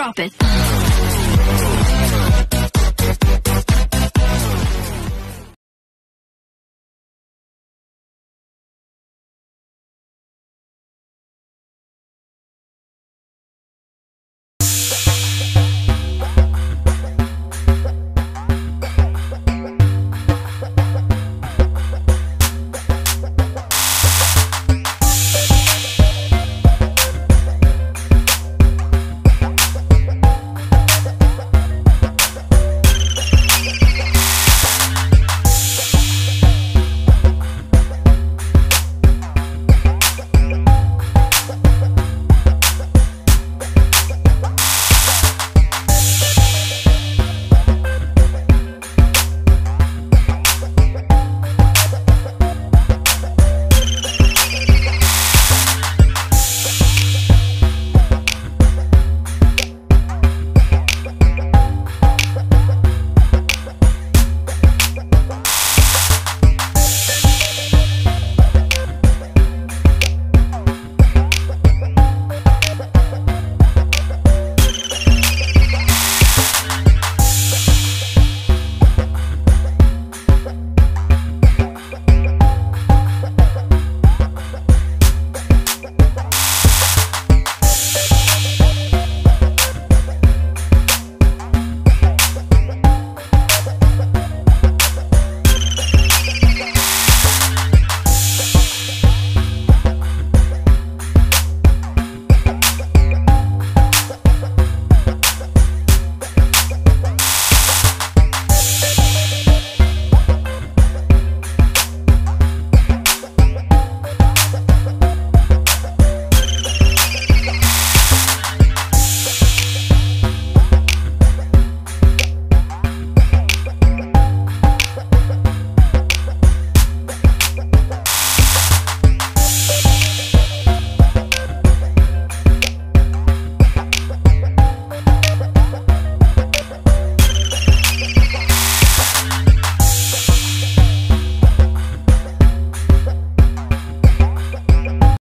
Drop it.